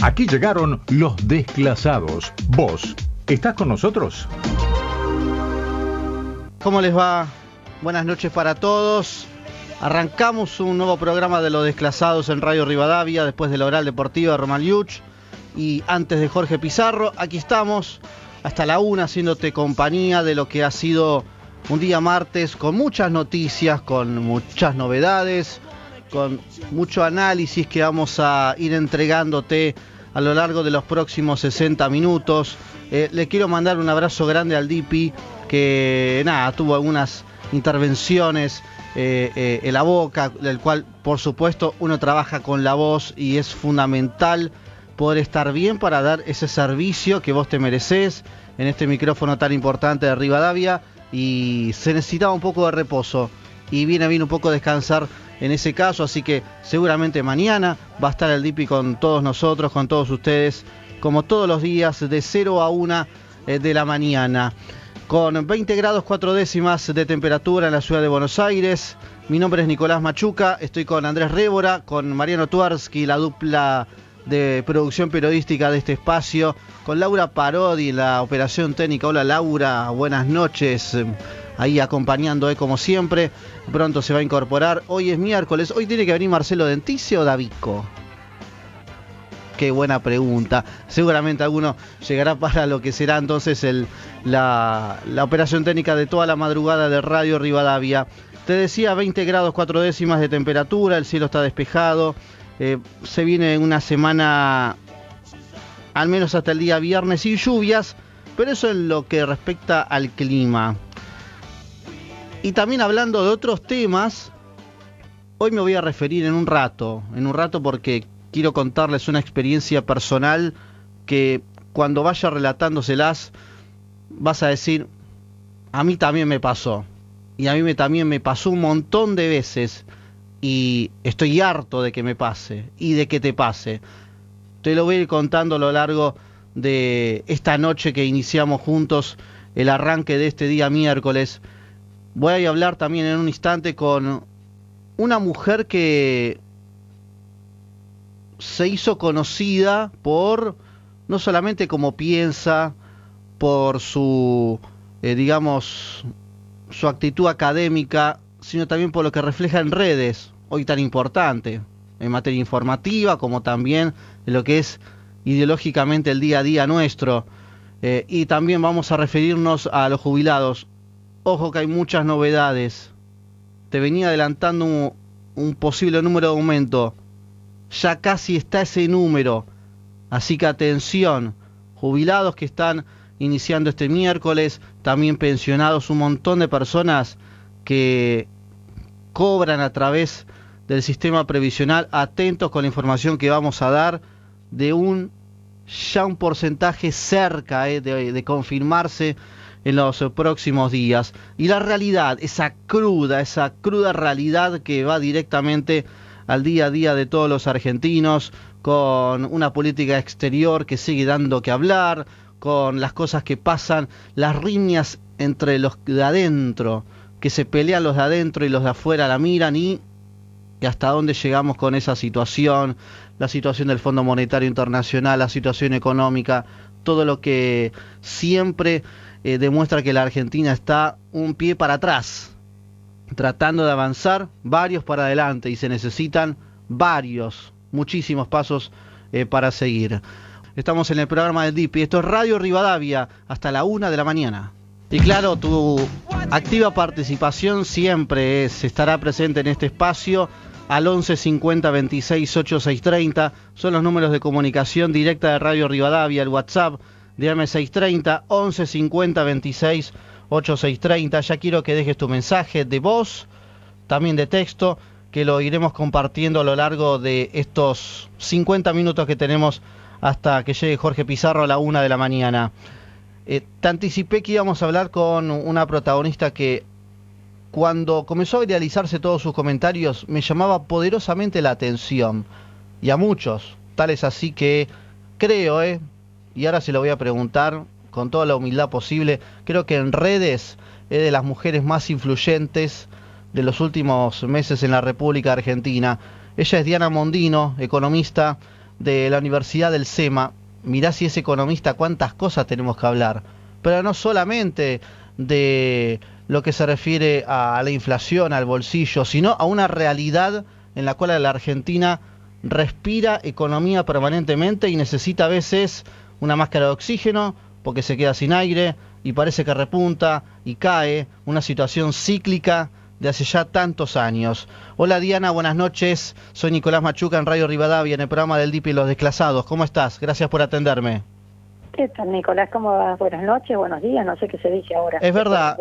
Aquí llegaron los desclasados. ¿Vos estás con nosotros? ¿Cómo les va? Buenas noches para todos. Arrancamos un nuevo programa de los desclasados en Radio Rivadavia después de la oral deportiva de Román y antes de Jorge Pizarro. Aquí estamos hasta la una haciéndote compañía de lo que ha sido un día martes con muchas noticias, con muchas novedades, con mucho análisis que vamos a ir entregándote a lo largo de los próximos 60 minutos. Eh, le quiero mandar un abrazo grande al Dipi, que nada, tuvo algunas intervenciones eh, eh, en la boca, del cual por supuesto uno trabaja con la voz y es fundamental poder estar bien para dar ese servicio que vos te mereces en este micrófono tan importante de Rivadavia y se necesitaba un poco de reposo y viene bien un poco descansar en ese caso, así que seguramente mañana va a estar el DIPI con todos nosotros, con todos ustedes, como todos los días, de 0 a 1 eh, de la mañana. Con 20 grados 4 décimas de temperatura en la ciudad de Buenos Aires. Mi nombre es Nicolás Machuca, estoy con Andrés Révora, con Mariano Tuarsky, la dupla de producción periodística de este espacio, con Laura Parodi, la operación técnica. Hola Laura, buenas noches ahí acompañando, como siempre. Pronto se va a incorporar. Hoy es miércoles. Hoy tiene que venir Marcelo Dentice o Davico. Qué buena pregunta. Seguramente alguno llegará para lo que será entonces la, operación técnica de toda la madrugada de Radio Rivadavia. Te decía 20 grados 4 décimas de temperatura, el cielo está despejado. Eh, se viene una semana, al menos hasta el día viernes, sin lluvias, pero eso en lo que respecta al clima. Y también hablando de otros temas, hoy me voy a referir en un rato, en un rato porque quiero contarles una experiencia personal que cuando vaya relatándoselas vas a decir, a mí también me pasó. Y a mí me, también me pasó un montón de veces y estoy harto de que me pase y de que te pase. Te lo voy a ir contando a lo largo de esta noche que iniciamos juntos el arranque de este día miércoles Voy a hablar también en un instante con una mujer que se hizo conocida por no solamente como piensa, por su, eh, digamos, su actitud académica, sino también por lo que refleja en redes, hoy tan importante, en materia informativa, como también en lo que es ideológicamente el día a día nuestro. Eh, y también vamos a referirnos a los jubilados. Ojo que hay muchas novedades. Te venía adelantando un, posible número de aumento. Ya casi está ese número. Así que atención, jubilados que están iniciando este miércoles, también pensionados, un montón de personas que cobran a través del sistema previsional, atentos con la información que vamos a dar de un ya un porcentaje cerca eh, de confirmarse en los próximos días. Y la realidad, esa cruda, esa cruda realidad que va directamente al día a día de todos los argentinos, con una política exterior que sigue dando que hablar, con las cosas que pasan, las riñas entre los de adentro, que se pelean los de adentro y los de afuera la miran y, y hasta dónde llegamos con esa situación, la situación del Fondo Monetario Internacional, la situación económica, todo lo que siempre eh, demuestra que la Argentina está un pie para atrás, tratando de avanzar varios para adelante y se necesitan varios, muchísimos pasos eh, para seguir. Estamos en el programa del DIP y esto es Radio Rivadavia hasta la una de la mañana. Y claro, tu activa participación siempre es, estará presente en este espacio al 11 50 26 8630. Son los números de comunicación directa de Radio Rivadavia, el WhatsApp Dígame 630 11 50 26 8630. Ya quiero que dejes tu mensaje de voz, también de texto, que lo iremos compartiendo a lo largo de estos 50 minutos que tenemos hasta que llegue Jorge Pizarro a la una de la mañana. Eh, te anticipé que íbamos a hablar con una protagonista que cuando comenzó a idealizarse todos sus comentarios me llamaba poderosamente la atención y a muchos, tales así que creo, eh, y ahora se lo voy a preguntar con toda la humildad posible. Creo que en redes es de las mujeres más influyentes de los últimos meses en la República Argentina. Ella es Diana Mondino, economista de la Universidad del SEMA. Mirá si es economista, cuántas cosas tenemos que hablar. Pero no solamente de lo que se refiere a la inflación, al bolsillo, sino a una realidad en la cual la Argentina respira economía permanentemente y necesita a veces una máscara de oxígeno porque se queda sin aire y parece que repunta y cae, una situación cíclica de hace ya tantos años. Hola Diana, buenas noches. Soy Nicolás Machuca en Radio Rivadavia en el programa del DIP y los Desclasados. ¿Cómo estás? Gracias por atenderme. ¿Qué tal, Nicolás? ¿Cómo vas? Buenas noches, buenos días, no sé qué se dice ahora. Es verdad,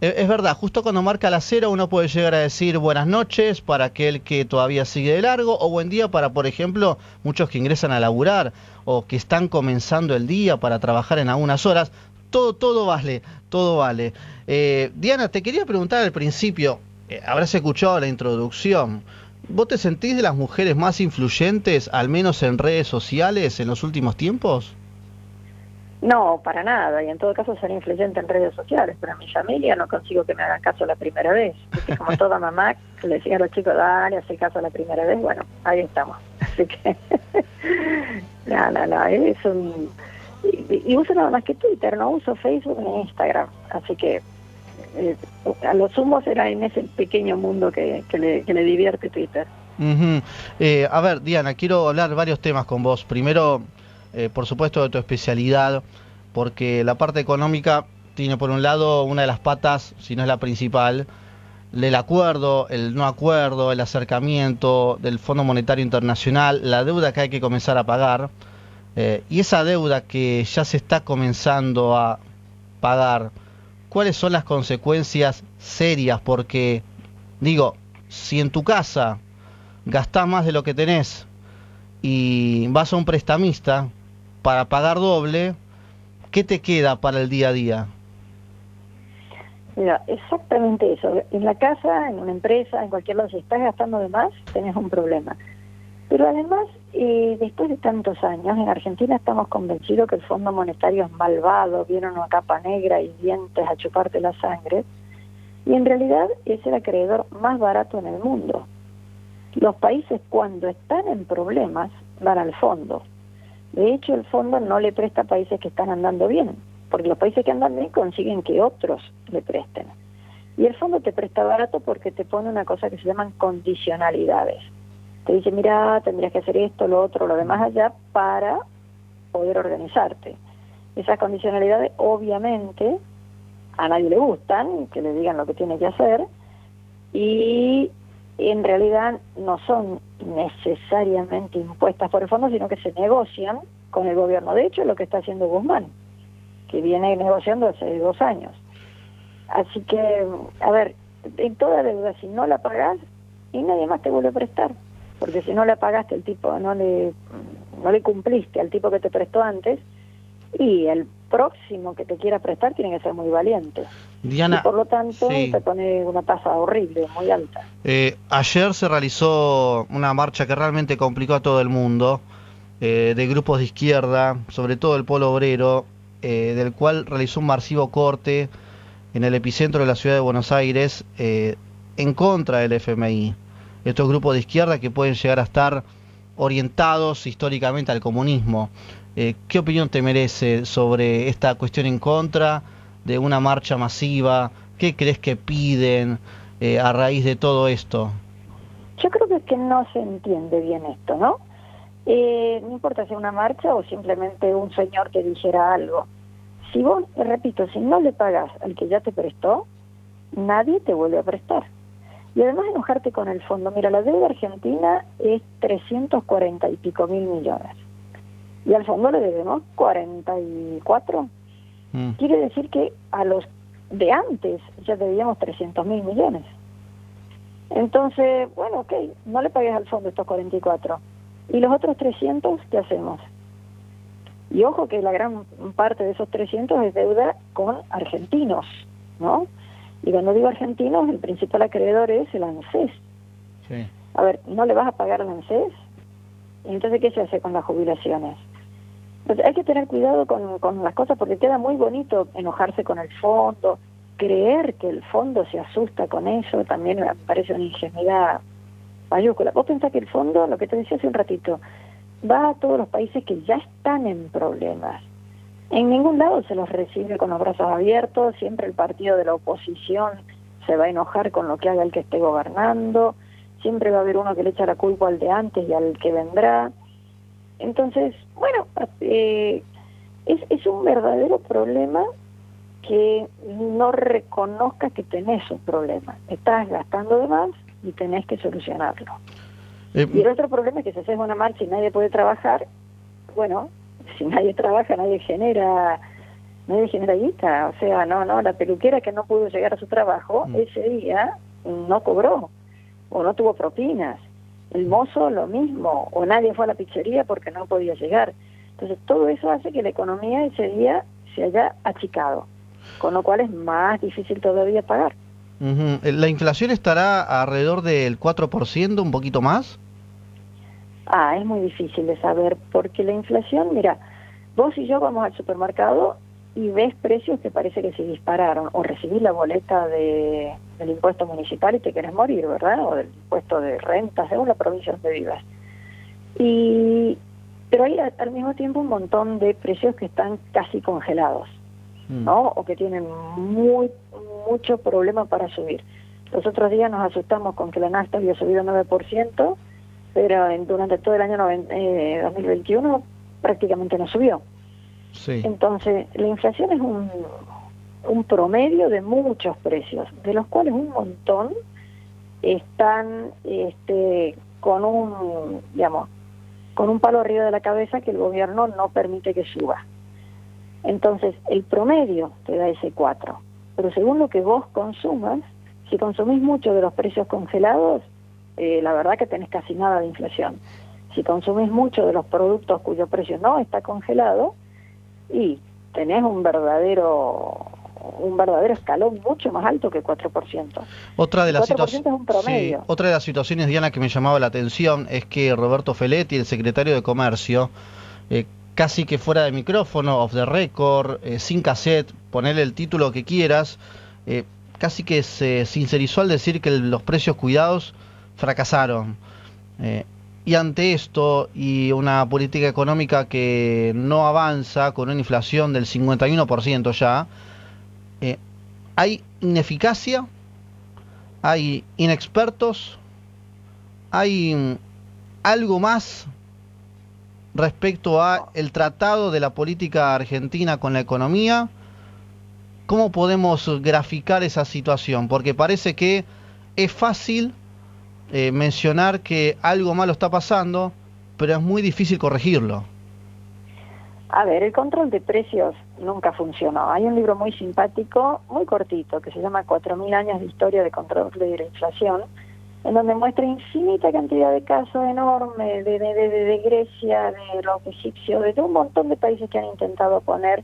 es verdad, justo cuando marca la cero uno puede llegar a decir buenas noches para aquel que todavía sigue de largo o buen día para, por ejemplo, muchos que ingresan a laburar o que están comenzando el día para trabajar en algunas horas. Todo, todo vale, todo vale. Eh, Diana, te quería preguntar al principio, eh, habrás escuchado la introducción. ¿Vos te sentís de las mujeres más influyentes, al menos en redes sociales, en los últimos tiempos? No, para nada, y en todo caso ser influyente en redes sociales, pero a mi familia no consigo que me hagan caso la primera vez. Como toda mamá que le decía a los chicos, dale, hace caso la primera vez, bueno, ahí estamos. Así que, no, no, no, es un... Y, uso nada más que Twitter, no uso Facebook ni Instagram, así que eh, a lo sumo será en ese pequeño mundo que, le, que le divierte Twitter. eh, a ver, Diana, quiero hablar varios temas con vos. Primero, eh, por supuesto, de tu especialidad, porque la parte económica tiene por un lado una de las patas, si no es la principal, del acuerdo, el no acuerdo, el acercamiento del Fondo Monetario Internacional, la deuda que hay que comenzar a pagar, eh, y esa deuda que ya se está comenzando a pagar, ¿cuáles son las consecuencias serias? Porque, digo, si en tu casa gastás más de lo que tenés y vas a un prestamista, para pagar doble, ¿qué te queda para el día a día? Mira, exactamente eso. En la casa, en una empresa, en cualquier lado, si estás gastando de más, tenés un problema. Pero además, eh, después de tantos años, en Argentina estamos convencidos que el Fondo Monetario es malvado, viene una capa negra y dientes a chuparte la sangre, y en realidad es el acreedor más barato en el mundo. Los países cuando están en problemas van al fondo, de hecho, el fondo no le presta a países que están andando bien, porque los países que andan bien consiguen que otros le presten. Y el fondo te presta barato porque te pone una cosa que se llaman condicionalidades. Te dice, mira, tendrías que hacer esto, lo otro, lo demás allá para poder organizarte. Esas condicionalidades obviamente a nadie le gustan, que le digan lo que tiene que hacer, y en realidad no son necesariamente impuestas por el fondo, sino que se negocian con el gobierno. De hecho, es lo que está haciendo Guzmán, que viene negociando hace dos años. Así que, a ver, en toda deuda, si no la pagas, y nadie más te vuelve a prestar. Porque si no la pagaste, el tipo no le, no le cumpliste al tipo que te prestó antes, y el próximo que te quiera prestar tiene que ser muy valiente. Diana, y por lo tanto te pone una tasa horrible, muy alta. Eh, ayer se realizó una marcha que realmente complicó a todo el mundo, eh, de grupos de izquierda, sobre todo el polo obrero, eh, del cual realizó un masivo corte en el epicentro de la ciudad de Buenos Aires en contra del FMI. Estos grupos de izquierda que pueden llegar a estar orientados históricamente al comunismo. Eh, ¿Qué opinión te merece sobre esta cuestión en contra de una marcha masiva? ¿Qué crees que piden eh, a raíz de todo esto? Yo creo que es que no se entiende bien esto, ¿no? Eh, no importa si una marcha o simplemente un señor que dijera algo. Si vos, repito, si no le pagas al que ya te prestó, nadie te vuelve a prestar. Y además enojarte con el fondo. Mira, la deuda argentina es 340 y pico mil millones y al fondo le debemos 44. Mm. Quiere decir que a los de antes ya debíamos 300 mil millones. Entonces, bueno, ok, no le pagues al fondo estos 44. ¿Y los otros 300 qué hacemos? Y ojo que la gran parte de esos 300 es deuda con argentinos, ¿no? Y cuando digo argentinos, el principal acreedor es el ANSES. Sí. A ver, ¿no le vas a pagar al ANSES? Entonces, ¿qué se hace con las jubilaciones? Hay que tener cuidado con, con las cosas porque queda muy bonito enojarse con el fondo, creer que el fondo se asusta con eso, también me parece una ingenuidad mayúscula. Vos pensás que el fondo, lo que te decía hace un ratito, va a todos los países que ya están en problemas. En ningún lado se los recibe con los brazos abiertos, siempre el partido de la oposición se va a enojar con lo que haga el que esté gobernando, siempre va a haber uno que le echa la culpa al de antes y al que vendrá. Entonces, bueno, eh, es, es un verdadero problema que no reconozcas que tenés un problema. Estás gastando de más y tenés que solucionarlo. Eh, y el otro problema es que si haces una marcha y nadie puede trabajar, bueno, si nadie trabaja, nadie genera nadie genera guita. O sea, no, no, la peluquera que no pudo llegar a su trabajo, mm. ese día no cobró o no tuvo propinas. El mozo lo mismo, o nadie fue a la pizzería porque no podía llegar. Entonces todo eso hace que la economía ese día se haya achicado, con lo cual es más difícil todavía pagar. ¿La inflación estará alrededor del 4%, un poquito más? Ah, es muy difícil de saber, porque la inflación, mira, vos y yo vamos al supermercado y ves precios que parece que se dispararon, o recibís la boleta de, del impuesto municipal y te querés morir, ¿verdad? O del impuesto de renta, según la provincia donde vivas. Y, pero hay al mismo tiempo un montón de precios que están casi congelados, mm. ¿no? O que tienen muy mucho problema para subir. Los otros días nos asustamos con que la nafta había subido 9%, pero en, durante todo el año 2021 eh, prácticamente no subió. Entonces, la inflación es un, promedio de muchos precios, de los cuales un montón están este, con un, digamos, con un palo arriba de la cabeza que el gobierno no permite que suba. Entonces, el promedio te da ese 4, pero según lo que vos consumas, si consumís mucho de los precios congelados, eh, la verdad que tenés casi nada de inflación. Si consumís mucho de los productos cuyo precio no está congelado, y tenés un verdadero un verdadero escalón mucho más alto que 4%. Otra de las situaciones otra de las situaciones Diana que me llamaba la atención es que Roberto Feletti, el secretario de Comercio, eh, casi que fuera de micrófono, off the record, eh, sin cassette, ponerle el título que quieras, eh, casi que se sincerizó al decir que los precios cuidados fracasaron. Y ante esto y una política económica que no avanza con una inflación del 51% ya, eh, hay ineficacia, hay inexpertos, hay mm, algo más respecto a el tratado de la política argentina con la economía. ¿Cómo podemos graficar esa situación? Porque parece que es fácil eh, mencionar que algo malo está pasando, pero es muy difícil corregirlo. A ver, el control de precios nunca funcionó. Hay un libro muy simpático, muy cortito, que se llama 4.000 años de historia de control de la inflación, en donde muestra infinita cantidad de casos enormes de, de, de, de Grecia, de los egipcios, de un montón de países que han intentado poner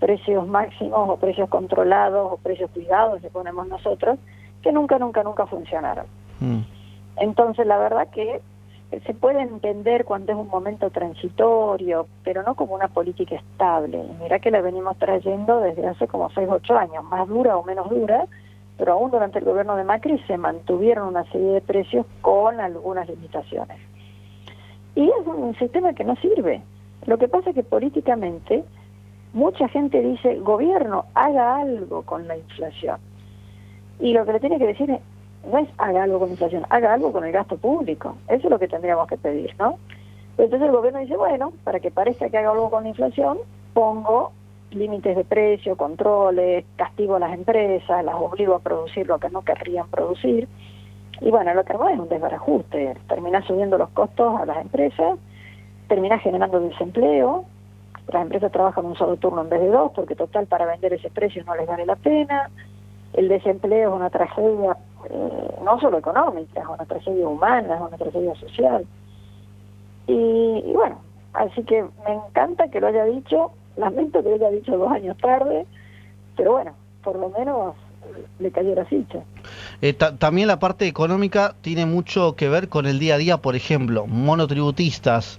precios máximos o precios controlados o precios cuidados, le ponemos nosotros, que nunca, nunca, nunca funcionaron. Mm. Entonces, la verdad que se puede entender cuando es un momento transitorio, pero no como una política estable. Mira que la venimos trayendo desde hace como 6 o 8 años, más dura o menos dura, pero aún durante el gobierno de Macri se mantuvieron una serie de precios con algunas limitaciones. Y es un sistema que no sirve. Lo que pasa es que políticamente mucha gente dice, gobierno, haga algo con la inflación. Y lo que le tiene que decir es, no es haga algo con la inflación, haga algo con el gasto público. Eso es lo que tendríamos que pedir, ¿no? entonces el gobierno dice, bueno, para que parezca que haga algo con la inflación, pongo límites de precio, controles, castigo a las empresas, las obligo a producir lo que no querrían producir. Y bueno, lo que hago es un desbarajuste, termina subiendo los costos a las empresas, termina generando desempleo, las empresas trabajan un solo turno en vez de dos, porque total para vender ese precio no les vale la pena, el desempleo es una tragedia eh, no solo económica, es una tragedia humana, es una tragedia social. Y, bueno, así que me encanta que lo haya dicho, lamento que lo haya dicho dos años tarde, pero bueno, por lo menos le cayó la ficha. Eh, también la parte económica tiene mucho que ver con el día a día, por ejemplo, monotributistas.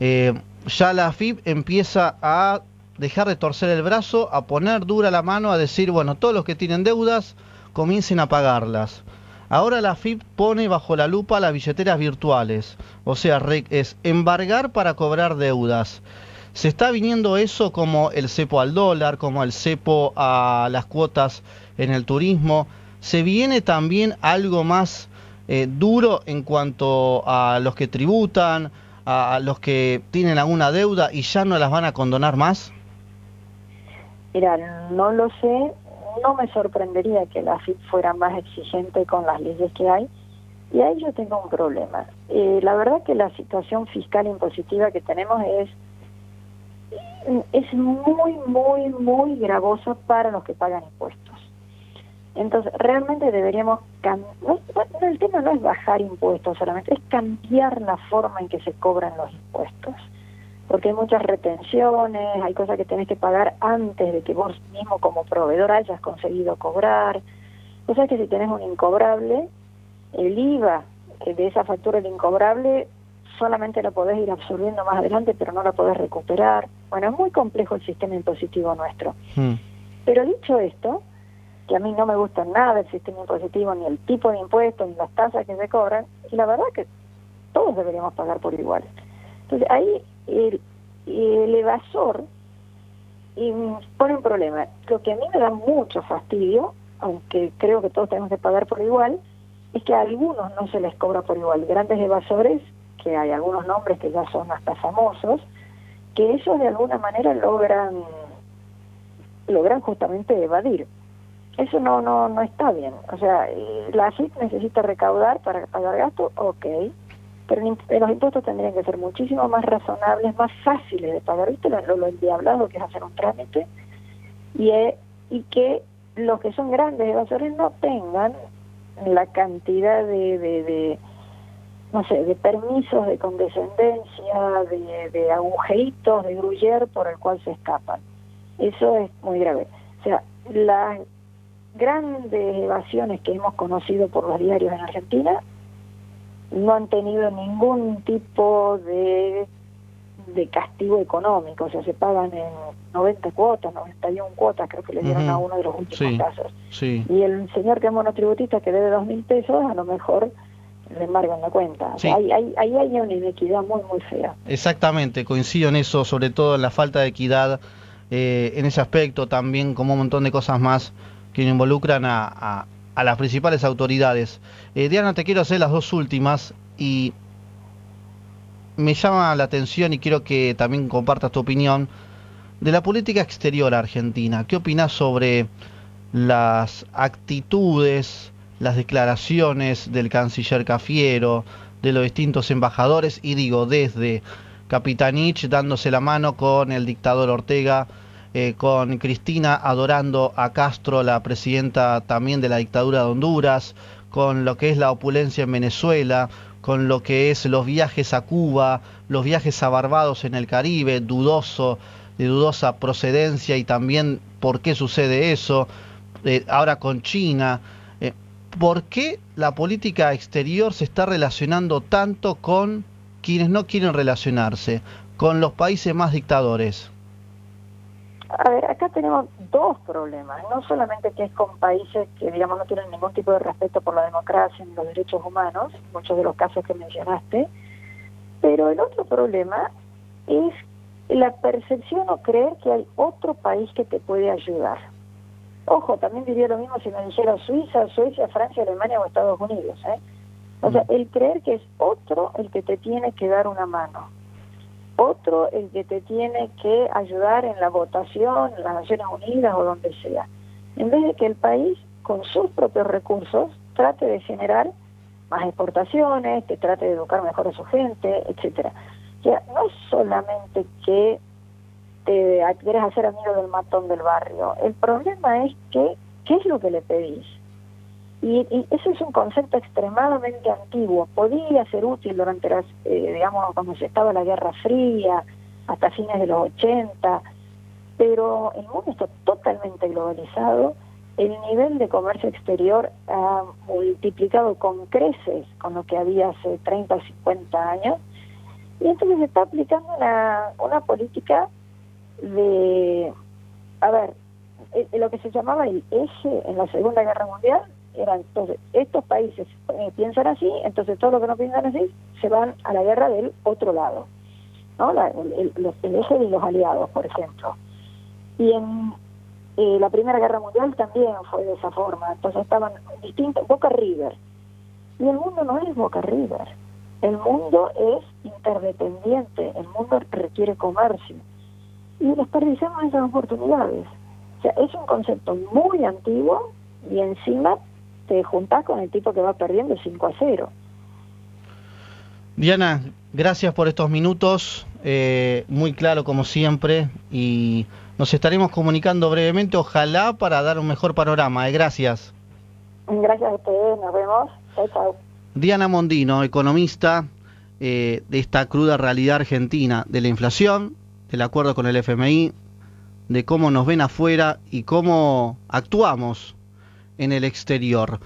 Eh, ya la FIP empieza a dejar de torcer el brazo, a poner dura la mano, a decir, bueno, todos los que tienen deudas, comiencen a pagarlas. Ahora la FIP pone bajo la lupa las billeteras virtuales, o sea, es embargar para cobrar deudas. ¿Se está viniendo eso como el cepo al dólar, como el cepo a las cuotas en el turismo? ¿Se viene también algo más eh, duro en cuanto a los que tributan, a, los que tienen alguna deuda y ya no las van a condonar más? Mira, no lo sé, no me sorprendería que la FIP fuera más exigente con las leyes que hay. Y ahí yo tengo un problema. Eh, la verdad que la situación fiscal impositiva que tenemos es es muy, muy, muy gravosa para los que pagan impuestos. Entonces, realmente deberíamos cambiar, el tema no es bajar impuestos solamente, es cambiar la forma en que se cobran los impuestos. Porque hay muchas retenciones, hay cosas que tenés que pagar antes de que vos mismo como proveedor hayas conseguido cobrar. O sea que si tenés un incobrable, el IVA de esa factura del incobrable solamente la podés ir absorbiendo más adelante, pero no la podés recuperar. Bueno, es muy complejo el sistema impositivo nuestro. Hmm. Pero dicho esto, que a mí no me gusta nada el sistema impositivo, ni el tipo de impuestos, ni las tasas que se cobran, y la verdad que todos deberíamos pagar por igual. Entonces ahí el, evasor y pone un problema. Lo que a mí me da mucho fastidio, aunque creo que todos tenemos que pagar por igual, es que a algunos no se les cobra por igual. Grandes evasores que hay algunos nombres que ya son hasta famosos, que ellos de alguna manera logran logran justamente evadir. Eso no no no está bien. O sea, eh, la ACIP necesita recaudar para pagar gastos, ok, pero los impuestos tendrían que ser muchísimo más razonables, más fáciles de pagar. ¿Viste lo, lo endiablado que es hacer un trámite? Y, eh, y que los que son grandes evasores no tengan la cantidad de, no sé, de permisos de condescendencia, de, de agujeritos, de gruyer por el cual se escapan. Eso es muy grave. O sea, las grandes evasiones que hemos conocido por los diarios en Argentina no han tenido ningún tipo de, de castigo económico, o sea, se pagan en 90 cuotas, 91 cuotas, creo que le dieron a uno de los últimos casos. Y el señor que es monotributista que debe dos mil pesos, a lo mejor le embargan la cuenta. ahí, hay una inequidad muy, muy fea. Exactamente, coincido en eso, sobre todo en la falta de equidad eh, en ese aspecto, también como un montón de cosas más que involucran a, a, las principales autoridades. Eh, Diana, te quiero hacer las dos últimas y me llama la atención y quiero que también compartas tu opinión de la política exterior argentina. ¿Qué opinas sobre las actitudes, las declaraciones del canciller Cafiero, de los distintos embajadores, y digo, desde Capitanich dándose la mano con el dictador Ortega, eh, con Cristina adorando a Castro, la presidenta también de la dictadura de Honduras, con lo que es la opulencia en Venezuela, con lo que es los viajes a Cuba, los viajes a Barbados en el Caribe, dudoso, de dudosa procedencia y también por qué sucede eso, eh, ahora con China. ¿por qué la política exterior se está relacionando tanto con quienes no quieren relacionarse, con los países más dictadores? A ver, acá tenemos dos problemas, no solamente que es con países que, digamos, no tienen ningún tipo de respeto por la democracia ni los derechos humanos, muchos de los casos que mencionaste, pero el otro problema es la percepción o creer que hay otro país que te puede ayudar. Ojo, también diría lo mismo si me dijera Suiza, Suecia, Francia, Alemania o Estados Unidos. ¿eh? O sea, el creer que es otro el que te tiene que dar una mano, otro el que te tiene que ayudar en la votación, en las Naciones Unidas o donde sea, en vez de que el país con sus propios recursos trate de generar más exportaciones, que trate de educar mejor a su gente, etcétera. O sea, no solamente que te quieres hacer amigo del matón del barrio. El problema es que, ¿qué es lo que le pedís? Y, y eso es un concepto extremadamente antiguo. Podía ser útil durante las, eh, digamos, cuando se estaba la Guerra Fría, hasta fines de los 80, pero el mundo está totalmente globalizado. El nivel de comercio exterior ha multiplicado con creces con lo que había hace 30 o 50 años. Y entonces se está aplicando una, una política de, a ver, eh, lo que se llamaba el eje en la Segunda Guerra Mundial Eran, entonces, estos países eh, piensan así, entonces todos los que no piensan así se van a la guerra del otro lado, ¿no? La, el, el, eje de los aliados, por ejemplo. Y en eh, la Primera Guerra Mundial también fue de esa forma, entonces estaban distintos, Boca River. Y el mundo no es Boca River, el mundo es interdependiente, el mundo requiere comercio. Y desperdiciamos esas oportunidades. O sea, es un concepto muy antiguo y encima te juntás con el tipo que va perdiendo 5 a 0. Diana, gracias por estos minutos, eh, muy claro como siempre, y nos estaremos comunicando brevemente, ojalá para dar un mejor panorama. Eh, gracias. Gracias a ustedes, nos vemos. Chao, chao. Diana Mondino, economista eh, de esta cruda realidad argentina, de la inflación, del acuerdo con el FMI, de cómo nos ven afuera y cómo actuamos en el exterior.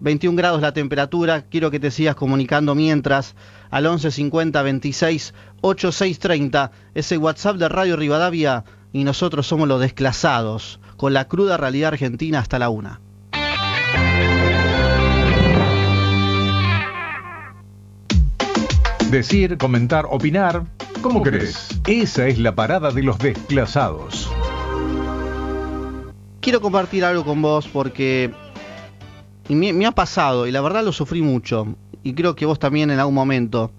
21 grados la temperatura, quiero que te sigas comunicando mientras al 11 50 26 86 30, ese WhatsApp de Radio Rivadavia y nosotros somos los desclasados, con la cruda realidad argentina hasta la una. Decir, comentar, opinar, ¿cómo querés? Esa es la parada de los desclasados. Quiero compartir algo con vos porque me, ha pasado y la verdad lo sufrí mucho y creo que vos también en algún momento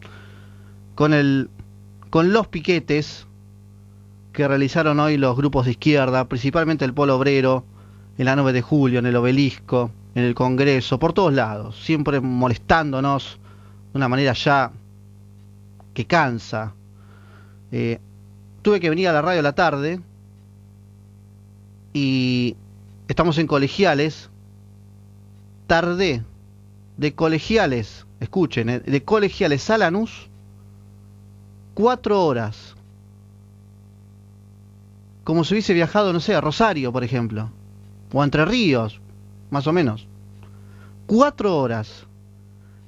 con el con los piquetes que realizaron hoy los grupos de izquierda, principalmente el Polo Obrero, en la 9 de julio, en el obelisco, en el Congreso, por todos lados, siempre molestándonos de una manera ya que cansa. Eh, tuve que venir a la radio a la tarde y estamos en colegiales. Tardé de colegiales, escuchen, eh, de colegiales a Lanús, cuatro horas como si hubiese viajado, no sé, a Rosario, por ejemplo, o a Entre Ríos, más o menos. Cuatro horas,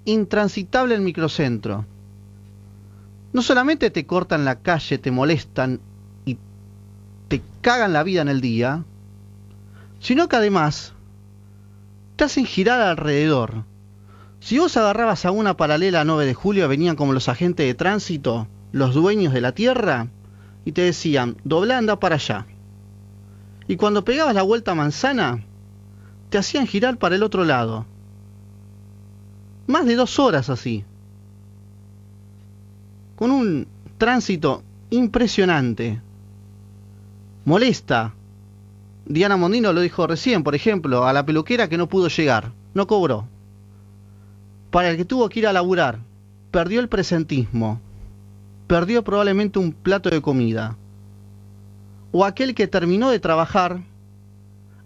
intransitable el microcentro. No solamente te cortan la calle, te molestan y te cagan la vida en el día, sino que además te hacen girar alrededor. Si vos agarrabas a una paralela a 9 de julio, venían como los agentes de tránsito, los dueños de la tierra, y te decían, dobla, anda para allá. Y cuando pegabas la vuelta manzana, te hacían girar para el otro lado. Más de dos horas así. Con un tránsito impresionante. Molesta. Diana Mondino lo dijo recién, por ejemplo, a la peluquera que no pudo llegar, no cobró. Para el que tuvo que ir a laburar, perdió el presentismo, perdió probablemente un plato de comida. O aquel que terminó de trabajar,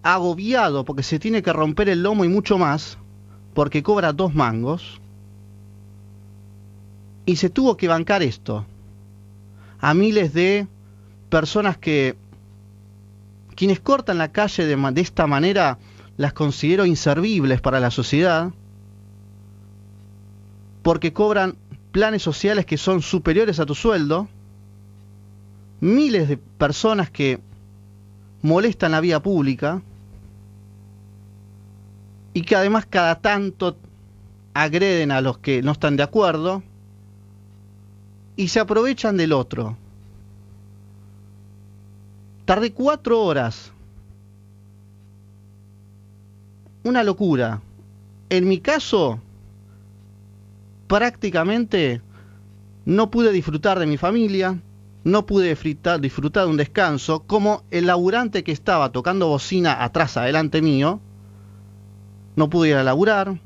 agobiado porque se tiene que romper el lomo y mucho más, porque cobra dos mangos, y se tuvo que bancar esto. A miles de personas que, quienes cortan la calle de, esta manera, las considero inservibles para la sociedad, porque cobran planes sociales que son superiores a tu sueldo, miles de personas que molestan la vía pública y que además cada tanto agreden a los que no están de acuerdo y se aprovechan del otro. Tardé cuatro horas. Una locura. En mi caso, prácticamente no pude disfrutar de mi familia, no pude disfrutar, de un descanso, como el laburante que estaba tocando bocina atrás, adelante mío, no pude ir a laburar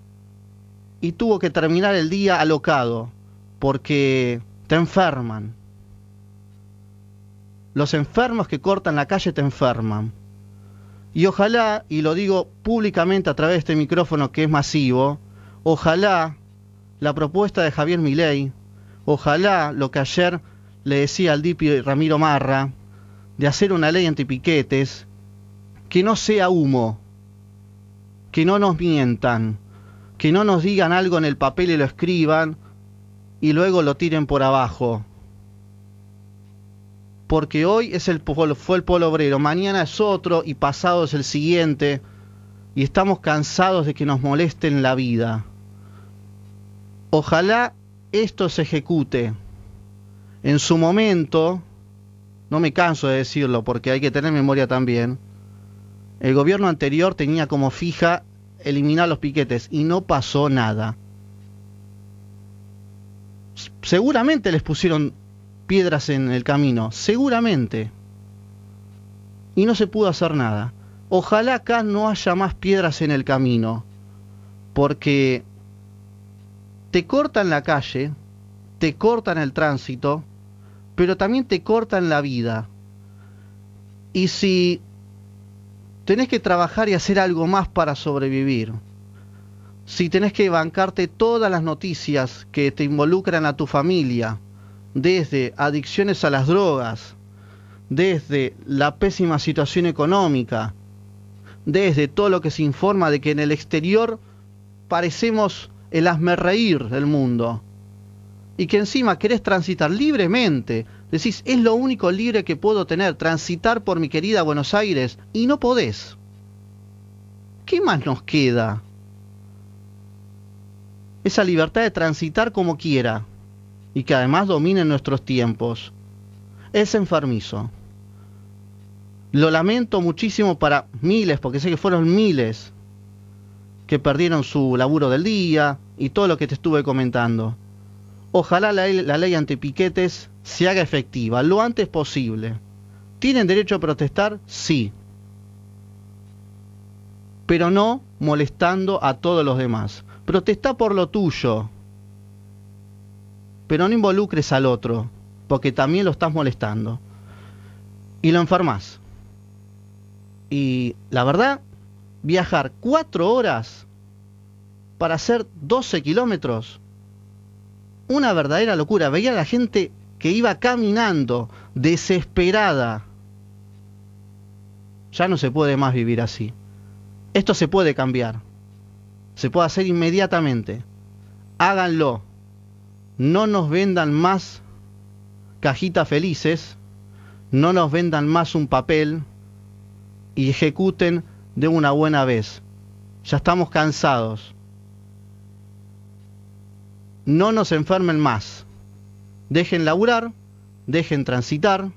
y tuvo que terminar el día alocado, porque te enferman. Los enfermos que cortan la calle te enferman. Y ojalá, y lo digo públicamente a través de este micrófono que es masivo, ojalá la propuesta de Javier Milei, ojalá lo que ayer le decía al DIPI Ramiro Marra, de hacer una ley antipiquetes, que no sea humo, que no nos mientan, que no nos digan algo en el papel y lo escriban y luego lo tiren por abajo. Porque hoy es el, fue el polo obrero, mañana es otro y pasado es el siguiente. y estamos cansados de que nos molesten la vida. Ojalá esto se ejecute. En su momento, no me canso de decirlo porque hay que tener memoria también, el gobierno anterior tenía como fija eliminar los piquetes y no pasó nada. Seguramente les pusieron piedras en el camino, seguramente. Y no se pudo hacer nada. Ojalá acá no haya más piedras en el camino, porque te cortan la calle, te cortan el tránsito, pero también te cortan la vida. Y si tenés que trabajar y hacer algo más para sobrevivir, si tenés que bancarte todas las noticias que te involucran a tu familia, desde adicciones a las drogas, desde la pésima situación económica, desde todo lo que se informa de que en el exterior parecemos el reír del mundo y que encima querés transitar libremente, decís, es lo único libre que puedo tener, transitar por mi querida Buenos Aires, y no podés. ¿Qué más nos queda? Esa libertad de transitar como quiera, y que además domine nuestros tiempos. Es enfermizo. Lo lamento muchísimo para miles, porque sé que fueron miles que perdieron su laburo del día y todo lo que te estuve comentando. Ojalá la, la ley antipiquetes se haga efectiva lo antes posible. ¿Tienen derecho a protestar? Sí. Pero no molestando a todos los demás. Protesta por lo tuyo. Pero no involucres al otro, porque también lo estás molestando. Y lo enfermas. Y la verdad, viajar cuatro horas para hacer 12 kilómetros, una verdadera locura. Veía a la gente que iba caminando, desesperada. Ya no se puede más vivir así. Esto se puede cambiar. Se puede hacer inmediatamente. Háganlo. No nos vendan más cajitas felices. No nos vendan más un papel y ejecuten de una buena vez. Ya estamos cansados. No nos enfermen más. Dejen laburar, dejen transitar,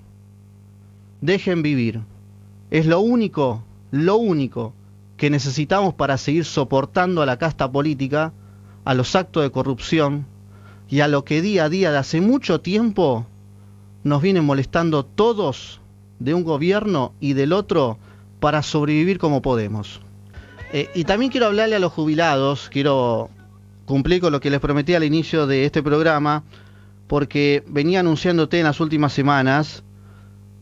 dejen vivir. Es lo único, lo único que necesitamos para seguir soportando a la casta política, a los actos de corrupción y a lo que día a día de hace mucho tiempo nos vienen molestando todos de un gobierno y del otro para sobrevivir como podemos. Eh, y también quiero hablarle a los jubilados, quiero cumplir con lo que les prometí al inicio de este programa, porque venía anunciándote en las últimas semanas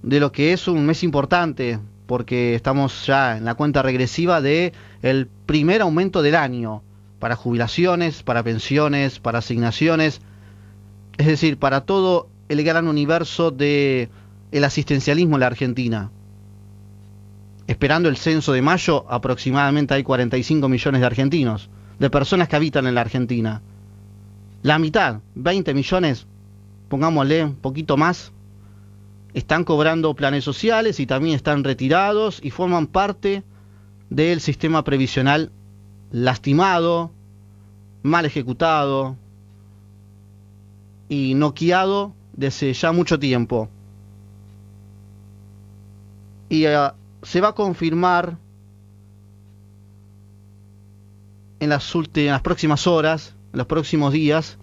de lo que es un mes importante, porque estamos ya en la cuenta regresiva de el primer aumento del año para jubilaciones, para pensiones, para asignaciones, es decir, para todo el gran universo de el asistencialismo en la Argentina esperando el censo de mayo, aproximadamente hay 45 millones de argentinos, de personas que habitan en la Argentina. La mitad, 20 millones, pongámosle un poquito más, están cobrando planes sociales y también están retirados y forman parte del sistema previsional lastimado, mal ejecutado y noqueado desde ya mucho tiempo. Y uh, se va a confirmar en las, en las próximas horas, los próximos días,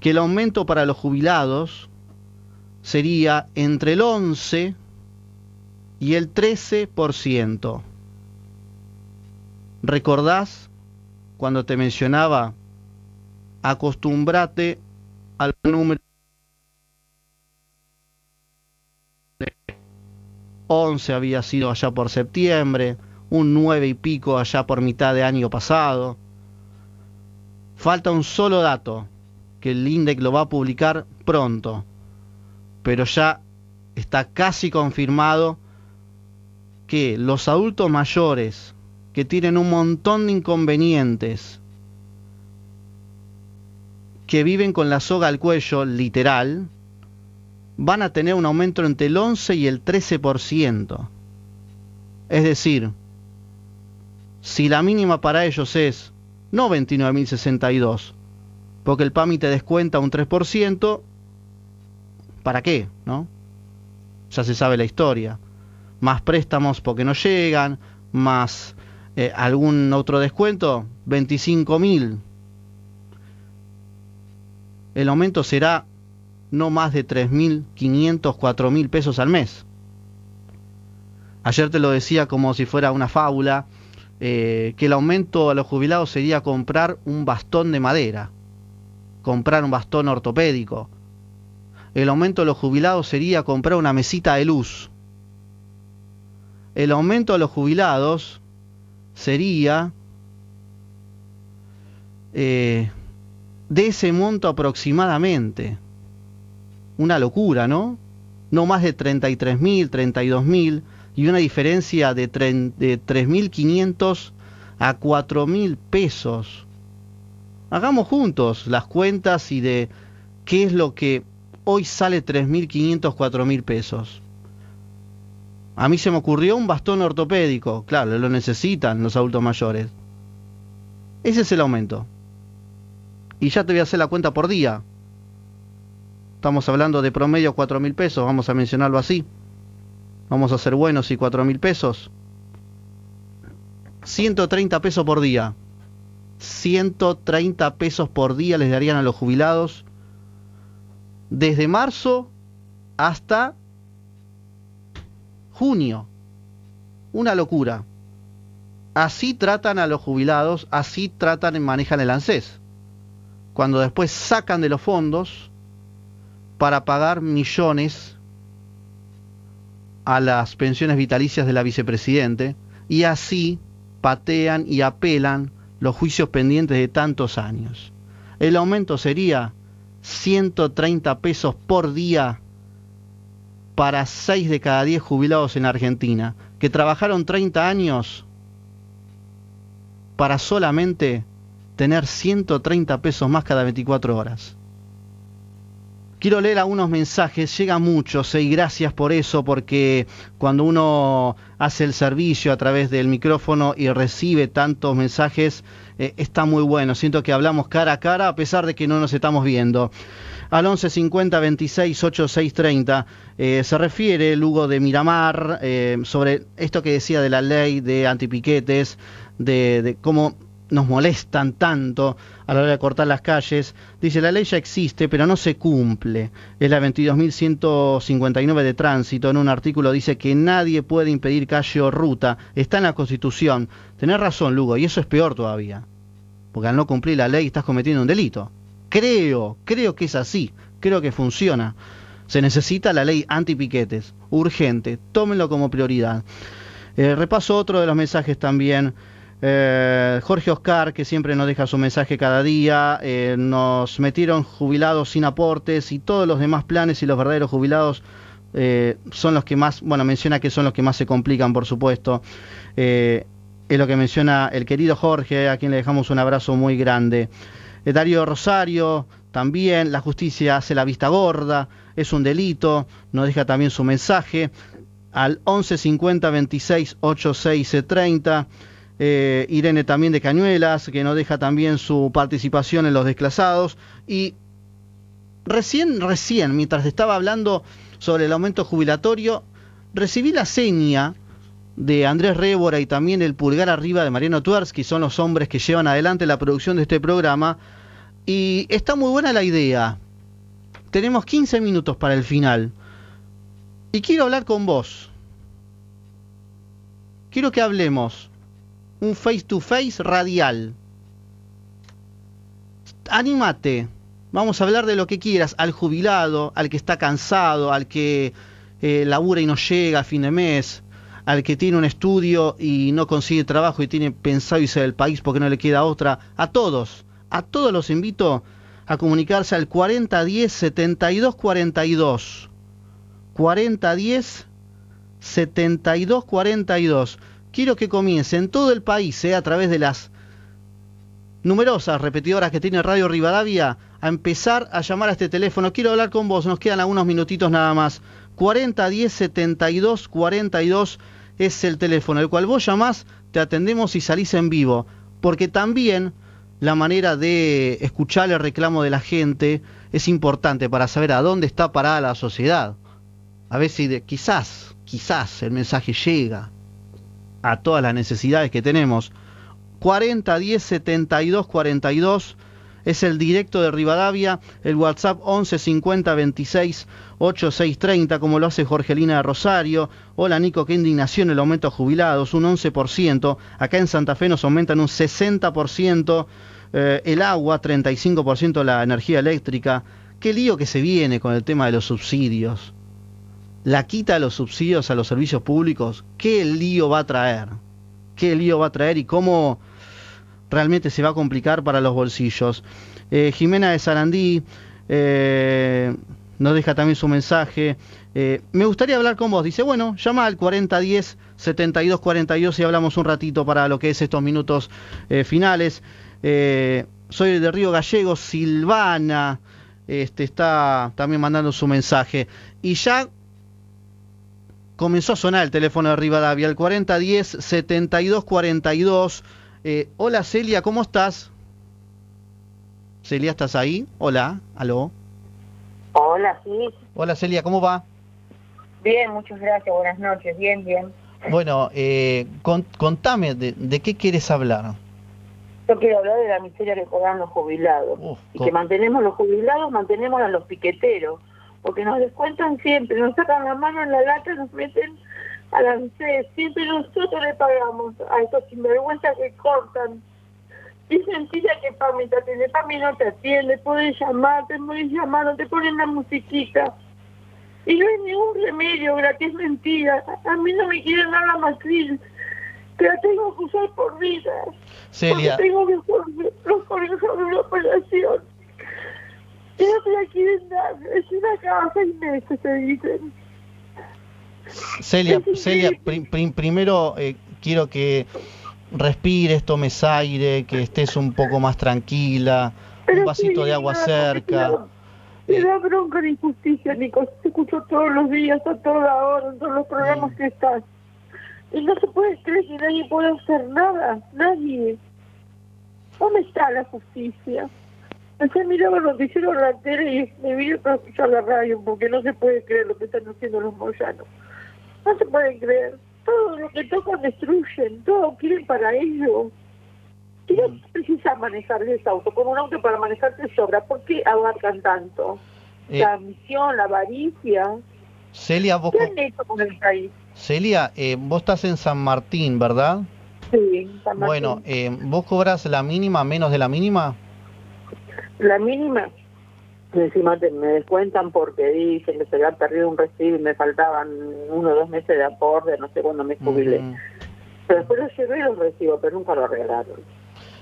que el aumento para los jubilados sería entre el 11 y el 13%. ¿Recordás cuando te mencionaba acostumbrate al número 11 había sido allá por septiembre, un 9 y pico allá por mitad de año pasado. Falta un solo dato, que el INDEC lo va a publicar pronto, pero ya está casi confirmado que los adultos mayores que tienen un montón de inconvenientes, que viven con la soga al cuello, literal, van a tener un aumento entre el 11 y el 13%. Es decir, Si la mínima para ellos es no 29.062, porque el PAMI te descuenta un 3%, ¿para qué? ¿No? Ya se sabe la historia. Más préstamos porque no llegan, más eh, algún otro descuento, 25.000. El aumento será no más de 3.500, 4.000 pesos al mes. Ayer te lo decía como si fuera una fábula, eh, que el aumento a los jubilados sería comprar un bastón de madera, comprar un bastón ortopédico. El aumento a los jubilados sería comprar una mesita de luz. El aumento a los jubilados sería eh, de ese monto aproximadamente. Una locura, ¿no? No más de 33.000, 32.000 y una diferencia de, de 3.500 a 4.000 pesos. Hagamos juntos las cuentas y de qué es lo que hoy sale 3.500, 4.000 pesos. A mí se me ocurrió un bastón ortopédico, claro, lo necesitan los adultos mayores. Ese es el aumento. Y ya te voy a hacer la cuenta por día. Estamos hablando de promedio 4.000 pesos, vamos a mencionarlo así. Vamos a ser buenos y 4 mil pesos. 130 pesos por día. 130 pesos por día les darían a los jubilados desde marzo hasta junio. Una locura. Así tratan a los jubilados, así tratan y manejan el ANSES. Cuando después sacan de los fondos para pagar millones a las pensiones vitalicias de la vicepresidente y así patean y apelan los juicios pendientes de tantos años. El aumento sería 130 pesos por día para 6 de cada 10 jubilados en Argentina, que trabajaron 30 años para solamente tener 130 pesos más cada 24 horas. Quiero leer algunos mensajes, llega muchos y gracias por eso, porque cuando uno hace el servicio a través del micrófono y recibe tantos mensajes, eh, está muy bueno. Siento que hablamos cara a cara a pesar de que no nos estamos viendo. Al 11 50 26 86 30 se refiere Lugo de Miramar eh, sobre esto que decía de la ley de antipiquetes, de, de cómo nos molestan tanto a la hora de cortar las calles. Dice, la ley ya existe, pero no se cumple. Es la 22.159 de tránsito. En un artículo dice que nadie puede impedir calle o ruta. Está en la Constitución. Tenés razón, Lugo, y eso es peor todavía. Porque al no cumplir la ley estás cometiendo un delito. Creo, creo que es así. Creo que funciona. Se necesita la ley anti-piquetes. Urgente. Tómenlo como prioridad. Eh, repaso otro de los mensajes también. Eh, Jorge Oscar, que siempre nos deja su mensaje cada día, eh, nos metieron jubilados sin aportes y todos los demás planes y los verdaderos jubilados eh, son los que más, bueno, menciona que son los que más se complican, por supuesto. es lo que menciona el querido Jorge, a quien le dejamos un abrazo muy grande. Darío Rosario, también, la justicia hace la vista gorda, es un delito, nos deja también su mensaje al 11 50 26 86 30. Eh, Irene también de Cañuelas, que nos deja también su participación en los desclasados. Y recién, recién, mientras estaba hablando sobre el aumento jubilatorio, recibí la seña de Andrés Révora y también el pulgar arriba de Mariano Tuersky, son los hombres que llevan adelante la producción de este programa. Y está muy buena la idea. Tenemos 15 minutos para el final. Y quiero hablar con vos. Quiero que hablemos un face to face radial. Anímate, vamos a hablar de lo que quieras, al jubilado, al que está cansado, al que eh, labura y no llega a fin de mes, al que tiene un estudio y no consigue trabajo y tiene pensado irse del país porque no le queda otra, a todos, a todos los invito a comunicarse al 4010 7242. 4010 7242 quiero que comience en todo el país, eh, a través de las numerosas repetidoras que tiene Radio Rivadavia, a empezar a llamar a este teléfono. Quiero hablar con vos, nos quedan algunos minutitos nada más. 40 10 72 42 es el teléfono, el cual vos llamás, te atendemos y salís en vivo. Porque también la manera de escuchar el reclamo de la gente es importante para saber a dónde está parada la sociedad. A ver si quizás, quizás el mensaje llega a todas las necesidades que tenemos. 40 10 72 42 es el directo de Rivadavia, el WhatsApp 11 50 26 8630, como lo hace Jorgelina de Rosario. Hola Nico, qué indignación el aumento a jubilados, un 11%. Acá en Santa Fe nos aumentan un 60%, eh, el agua, 35% la energía eléctrica. Qué lío que se viene con el tema de los subsidios. La quita de los subsidios a los servicios públicos, qué lío va a traer. Qué lío va a traer y cómo realmente se va a complicar para los bolsillos. Eh, Jimena de Sarandí eh, nos deja también su mensaje. Eh, me gustaría hablar con vos. Dice, bueno, llama al 4010 7242 y hablamos un ratito para lo que es estos minutos finales. soy de Río Gallegos, Silvana este, está también mandando su mensaje. Y ya comenzó a sonar el teléfono de Rivadavia, el 4010 7242. Eh, hola Celia, ¿cómo estás? Celia, ¿estás ahí? Hola, aló. Hola, sí. Hola Celia, ¿cómo va? Bien, muchas gracias, buenas noches, bien, bien. Bueno, eh, contame, de, qué quieres hablar? Yo quiero hablar de la miseria que cobran los jubilados. y que mantenemos los jubilados, mantenemos a los piqueteros. Porque nos descuentan siempre, nos sacan la mano en la lata, nos meten a siempre nosotros le pagamos a estos sinvergüenzas que cortan. Es sencilla que Pami te atiende, Pami no te atiende, puedes llamar, te puedes llamar, no te ponen la musiquita. Y no hay ningún remedio gratis, es mentira. A mí no me quieren dar la matriz, que la tengo que usar por vida. Celia. Porque tengo que los colegios de una operación. Y no te la quieren dar, es una cada seis meses, te dicen. Celia, Celia primero eh, quiero que respires, tomes aire, que estés un poco más tranquila, un vasito de agua cerca. Me da bronca de injusticia, Nico. Te escucho todos los días, a toda hora, en todos los programas que estás. Y no se puede creer que nadie puede hacer nada, nadie. ¿Dónde está la justicia? Ayer miraba el noticiero de la tele y me vine para escuchar la radio porque no se puede creer lo que están haciendo los moyanos. No se puede creer. Todo lo que tocan destruyen, todo quieren para ellos. ¿Qué no mm. precisa manejar ese auto? Con un auto para manejar te sobra. ¿Por qué abarcan tanto? Eh, la ambición, la avaricia. Celia, vos... ¿Qué han hecho con el país? Celia, eh, vos estás en San Martín, ¿verdad? Sí, San Martín. Bueno, eh, ¿vos cobras la mínima menos de la mínima? La mínima encima me descuentan porque dicen que se había perdido un recibo y me faltaban uno o dos meses de aporte, no sé cuándo me jubilé. Pero después llevé los recibo, pero nunca lo regalaron.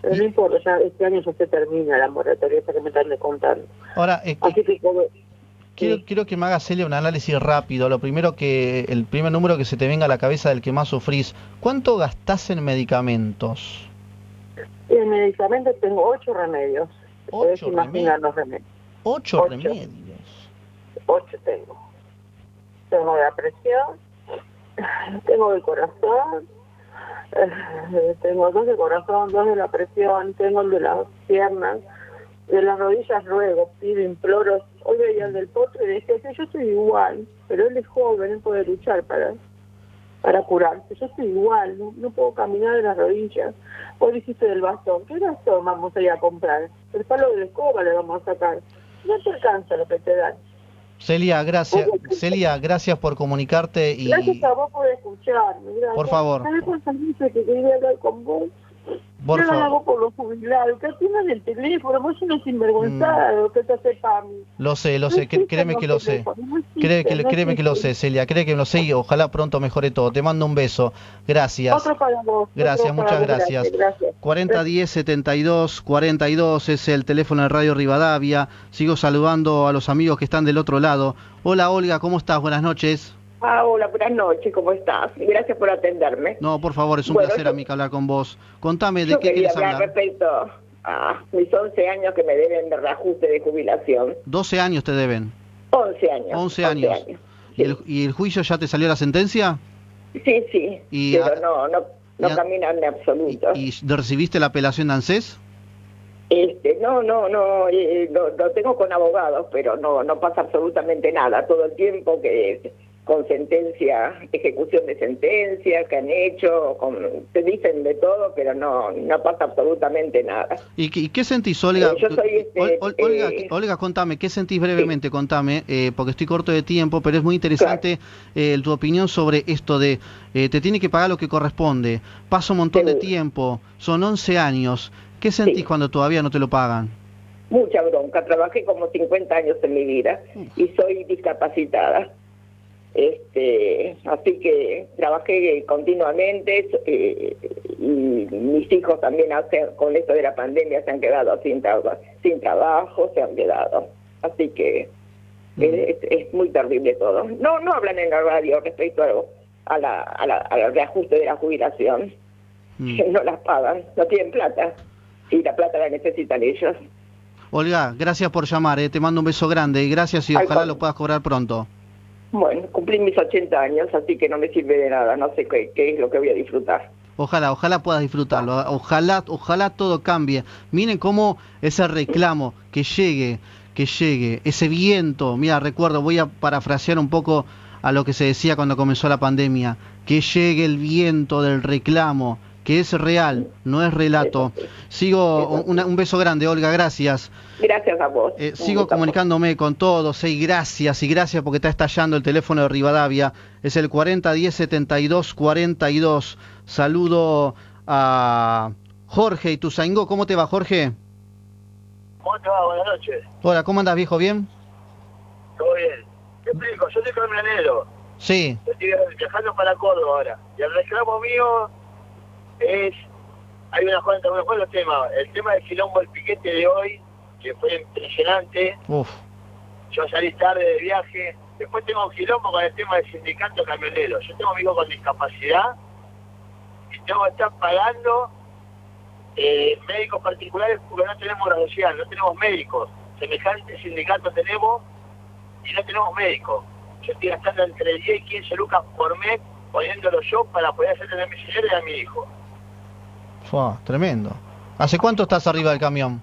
Pero no importa, ya este año ya se termina la moratoria esa que me están contando. Ahora, eh, Así que, quiero, quiero que me haga Celia un análisis rápido. Lo primero que, el primer número que se te venga a la cabeza del que más sufrís. ¿Cuánto gastás en medicamentos? En medicamentos tengo ocho remedios. ¿Ocho remedios? los remedios. Ocho, remedios. Ocho tengo. Tengo la presión, tengo el corazón, eh, tengo dos de corazón, dos de la presión, tengo el de las piernas, de las rodillas ruego, pido, imploro. Hoy veía el del potro y decía que yo estoy igual, pero él es joven, él puede luchar para para curarse. Yo estoy igual, no, puedo caminar de las rodillas. Vos dijiste del bastón. ¿Qué bastón vamos a ir a comprar? El palo de la escoba le vamos a sacar no te alcanza lo que te dan. Celia, gracias. Celia, gracias por comunicarte y... Gracias a vos por escucharme. Por favor. ¿Sabes cuántas veces que quería hablar con vos? Por Yo lo hago por los jubilados, que atiendan el teléfono, vos sos sinvergonzado, mm. que te hace PAMI. Lo sé, lo sé, créeme que lo sé. Cree, que, créeme que lo sé, Celia, cree que lo sé y ojalá pronto mejore todo. Te mando un beso. Gracias. Otro para vos. Gracias, muchas gracias. gracias. 4010 72 42 es el teléfono de Radio Rivadavia. Sigo saludando a los amigos que están del otro lado. Hola Olga, ¿cómo estás? Buenas noches. Ah, hola, buenas noches, ¿cómo estás? Gracias por atenderme. No, por favor, es un placer a mí que hablar con vos. Contame de qué quieres hablar. respecto a mis 11 años que me deben de reajuste de jubilación. 12 años te deben. 11 años. 11 años. ¿Y, el, ¿Y el juicio ya te salió la sentencia? Sí, sí, Y pero a- no, no, no a- caminan en absoluto. ¿Y, y recibiste la apelación de ANSES? Este, no, no, no, eh, lo, lo tengo con abogados, pero no, no pasa absolutamente nada. Todo el tiempo que con sentencia, ejecución de sentencia, que han hecho, con, te dicen de todo, pero no, no pasa absolutamente nada. ¿Y, qué- y qué sentís, Olga? Eh, yo soy, este, Ol- Ol- Olga, eh, Olga, contame, ¿qué sentís brevemente? Contame, eh, porque estoy corto de tiempo, pero es muy interesante eh, tu opinión sobre esto de te tiene que pagar lo que corresponde, pasa un montón de tiempo, son 11 años. ¿Qué sentís Sí. cuando todavía no te lo pagan? Mucha bronca, trabajé como 50 años en mi vida y soy discapacitada. Este, así que trabajé continuamente eh, y mis hijos también con esto de la pandemia se han quedado sin, traba- sin trabajo, se han quedado. Así que es, es muy terrible todo. No no hablan en la radio respecto a, a la, a la- al reajuste de la jubilación. Mm. No las pagan, no tienen plata y la plata la necesitan ellos. Olga, gracias por llamar, eh, te mando un beso grande y gracias y Al ojalá con- lo puedas cobrar pronto. Bueno, cumplí mis 80 años, así que no me sirve de nada, no sé qué, es lo que voy a disfrutar. Ojalá, ojalá puedas disfrutarlo. Ojalá, ojalá todo cambie. Miren cómo ese reclamo que llegue, que llegue, ese viento. Mira, recuerdo, voy a parafrasear un poco a lo que se decía cuando comenzó la pandemia. Que llegue el viento del reclamo, que es real, no es relato. Sigo, una- un beso grande, Olga, gracias. Gracias a vos. Eh, sigo comunicándome con todos, y gracias, y gracias porque está estallando el teléfono de Rivadavia. Es el 4010 72 42. Saludo a Jorge y Tuzaingó. ¿Cómo te va, Jorge? ¿Cómo te va? Buenas noches. Hola, ¿cómo andas, viejo? ¿Bien? ¿Todo bien? Te explico, yo soy camionero. Sí, Estoy viajando para Córdoba ahora. Y el reclamo mío es... Hay una cuenta, unos buenos temas. El tema del quilombo del piquete de hoy, que fue impresionante. uf, Yo salí tarde de viaje. Después tengo un quilombo con el tema del sindicato camionero. Yo tengo amigos con discapacidad y tengo que estar pagando eh, médicos particulares porque no tenemos social, no tenemos médicos. Semejante sindicato tenemos y no tenemos médicos. Yo estoy gastando entre 10 y 15 lucas por mes poniéndolo yo para poder hacerle a mi señora y a mi hijo. Tremendo. ¿Hace cuánto estás arriba del camión?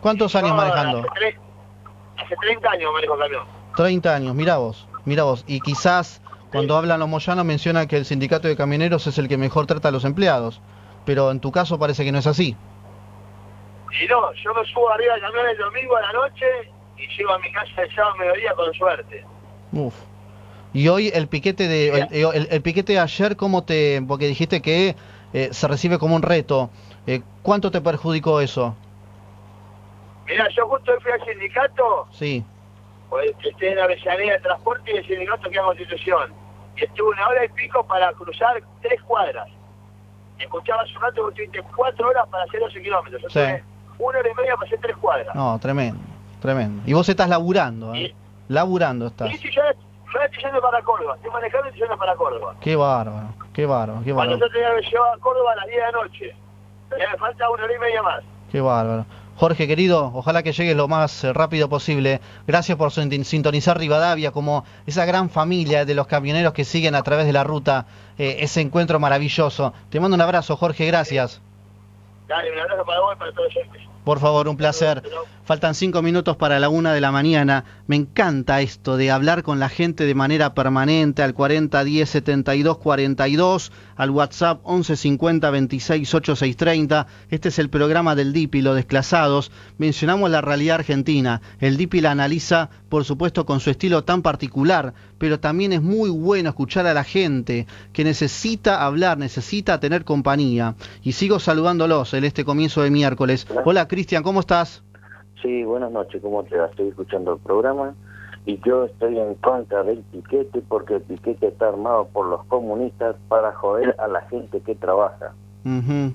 ¿Cuántos años No, manejando? Hace, hace 30 años manejo camión. 30 años, mira vos, mira vos. Y quizás cuando hablan los moyanos mencionan que el sindicato de camioneros es el que mejor trata a los empleados. Pero en tu caso parece que no es así. Y no, yo me subo arriba del camión el domingo a la noche y llego a mi casa el sábado a mediodía con suerte. Uf. Y hoy el piquete de el, el- el piquete de ayer, ¿cómo te...? Porque dijiste que eh, se recibe como un reto. Eh, ¿Cuánto te perjudicó eso? Mirá, yo justo fui al sindicato, Sí. pues, estoy en la Avellaneda de Transporte y el sindicato que en Constitución. Y estuve una hora y pico para cruzar tres cuadras. Escuchaba hace un rato que estuviste cuatro horas para hacer 12 kilómetros. Yo Sí. tuve una hora y media para hacer tres cuadras. No, tremendo, tremendo. Y vos estás laburando, ¿eh? Laburando estás. Sí, sí, yo, yo estoy yendo para Córdoba. Estoy manejando y yendo para Córdoba. Qué bárbaro, qué bárbaro, qué Cuando bárbaro. yo tenía que llevar a Córdoba a las 10 de la noche. Ya me falta una hora y media más. Qué bárbaro. Jorge, querido, ojalá que llegues lo más eh, rápido posible. Gracias por sin- sintonizar Rivadavia como esa gran familia de los camioneros que siguen a través de la ruta eh, ese encuentro maravilloso. Te mando un abrazo, Jorge, gracias. Dale, un abrazo para vos y para todos los oyentes. Por favor, un placer. Faltan cinco minutos para la una de la mañana. Me encanta esto de hablar con la gente de manera permanente al 40 10 72 42, al WhatsApp 11 50 26 8 6 30. Este es el programa del DIPI, los desclasados. Mencionamos la realidad argentina. El DIPI la analiza, por supuesto, con su estilo tan particular, pero también es muy bueno escuchar a la gente que necesita hablar, necesita tener compañía. Y sigo saludándolos en este comienzo de miércoles. Hola, Cristian, ¿cómo estás? Sí, buenas noches, ¿cómo te va? Estoy escuchando el programa y yo estoy en contra del piquete porque el piquete está armado por los comunistas para joder a la gente que trabaja. ¿De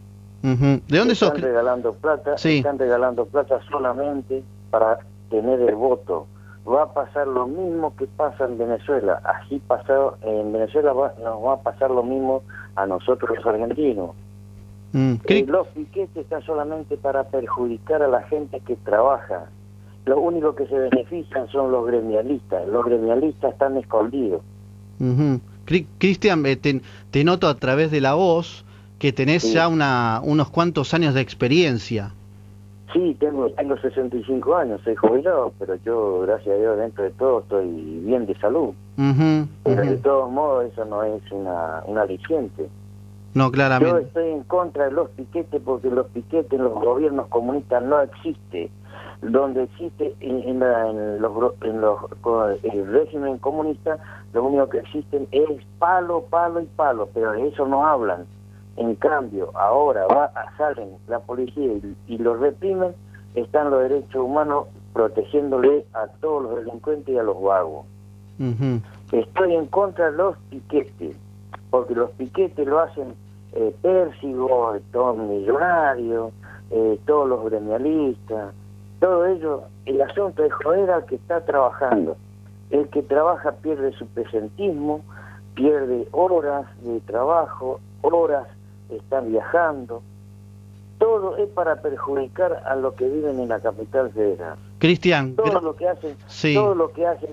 dónde sos? Están Cri- regalando plata, Sí. están regalando plata solamente para tener el voto. Va a pasar lo mismo que pasa en Venezuela. Así pasado en Venezuela va- nos va a pasar lo mismo a nosotros los argentinos. Mm, Eh, los piquetes están solamente para perjudicar a la gente que trabaja. Los únicos que se benefician son los gremialistas. Los gremialistas están escondidos. Cristian, eh, te, noto a través de la voz que tenés ya una, unos cuantos años de experiencia. Sí, tengo, tengo 65 años, soy jubilado, pero yo, gracias a Dios, dentro de todo estoy bien de salud. pero de todos modos eso no es una, una aliciente. No, claramente. Yo estoy en contra de los piquetes porque los piquetes en los gobiernos comunistas no existen donde existe en, los, en los, el régimen comunista, lo único que existen es palo, palo y palo, pero de eso no hablan. En cambio, ahora va, salen la policía y, lo reprimen, están los derechos humanos protegiéndole a todos los delincuentes y a los vagos. Estoy en contra de los piquetes, porque los piquetes lo hacen eh, pérsigos, todos millonarios, eh, todos los gremialistas, todo ello, el asunto es joder al que está trabajando. El que trabaja pierde su presentismo, pierde horas de trabajo, horas están viajando. Todo es para perjudicar a los que viven en la capital federal. Cristian, todo lo que hacen, todo lo que hacen,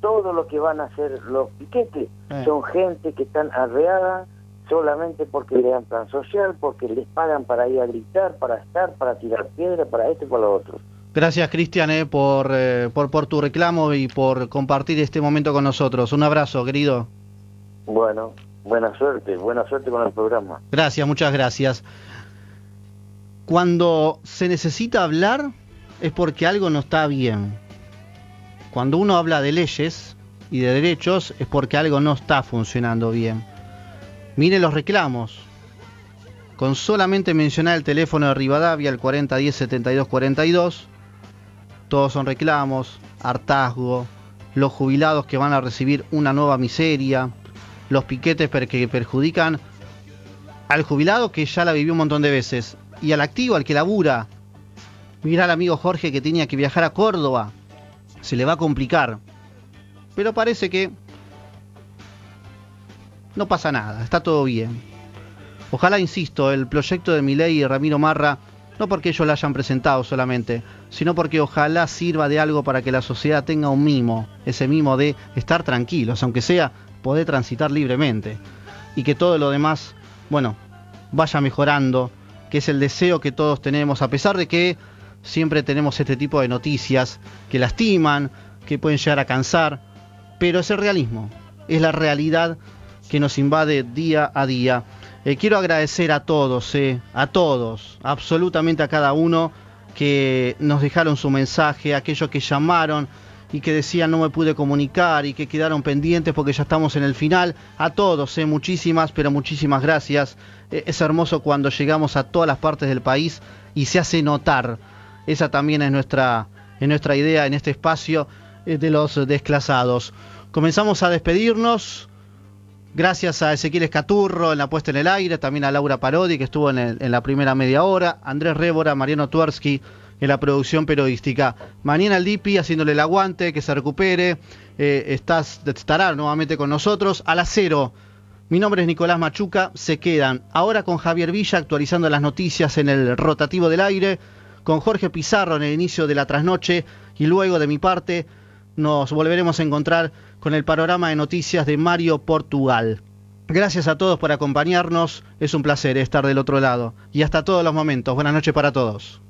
todo lo que van a hacer los piquetes eh. son gente que están arreadas solamente porque le dan plan social, porque les pagan para ir a gritar, para estar, para tirar piedra, para esto y para lo otro. Gracias, Cristian, eh, por, eh, por, por tu reclamo y por compartir este momento con nosotros. Un abrazo, querido. Bueno, buena suerte, buena suerte con el programa. Gracias, muchas gracias. Cuando se necesita hablar es porque algo no está bien. Cuando uno habla de leyes y de derechos es porque algo no está funcionando bien. Mire los reclamos. Con solamente mencionar el teléfono de Rivadavia, el 4010 7242, todos son reclamos, hartazgo, los jubilados que van a recibir una nueva miseria, los piquetes que perjudican al jubilado que ya la vivió un montón de veces y al activo, al que labura. Mira al amigo Jorge que tenía que viajar a Córdoba. Se le va a complicar. Pero parece que no pasa nada, está todo bien. Ojalá, insisto, el proyecto de Milei y Ramiro Marra no porque ellos la hayan presentado solamente, sino porque ojalá sirva de algo para que la sociedad tenga un mimo, ese mimo de estar tranquilos, aunque sea poder transitar libremente, y que todo lo demás, bueno, vaya mejorando, que es el deseo que todos tenemos, a pesar de que siempre tenemos este tipo de noticias que lastiman, que pueden llegar a cansar, pero es el realismo, es la realidad que nos invade día a día. Eh, quiero agradecer a todos, eh, a todos, absolutamente a cada uno que nos dejaron su mensaje, aquellos que llamaron y que decían no me pude comunicar y que quedaron pendientes porque ya estamos en el final. A todos, eh, muchísimas, pero muchísimas gracias. Eh, es hermoso cuando llegamos a todas las partes del país y se hace notar. Esa también es nuestra, es nuestra idea en este espacio de los desclasados. Comenzamos a despedirnos. Gracias a Ezequiel Escaturro en la puesta en el aire, también a Laura Parodi que estuvo en, la primera media hora, Andrés Révora, Mariano Tuersky en la producción periodística. Mañana el Dipi haciéndole el aguante, que se recupere, eh, estás, estará nuevamente con nosotros a las cero. Mi nombre es Nicolás Machuca, se quedan ahora con Javier Villa actualizando las noticias en el rotativo del aire, con Jorge Pizarro en el inicio de la trasnoche y luego de mi parte nos volveremos a encontrar con el panorama de noticias de Mario Portugal. Gracias a todos por acompañarnos, es un placer estar del otro lado y hasta todos los momentos. Buenas noches para todos.